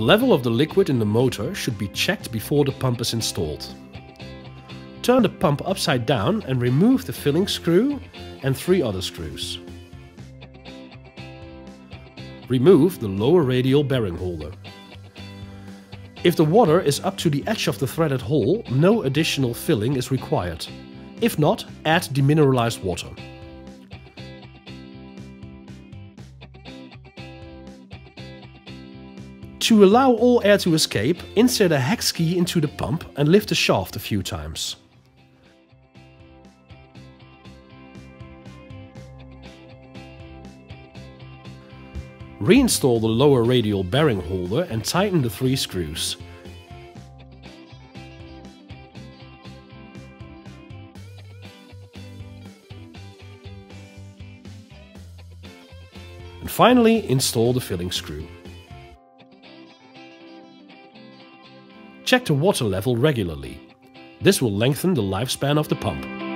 level of the liquid in the motor should be checked before the pump is installed. Turn the pump upside down and remove the filling screw and three other screws. Remove the lower radial bearing holder. If the water is up to the edge of the threaded hole, no additional filling is required. If not, add demineralized water. To allow all air to escape, insert a hex key into the pump and lift the shaft a few times. Reinstall the lower radial bearing holder and tighten the three screws. And finally install the filling screw. Check the water level regularly. This will lengthen the lifespan of the pump.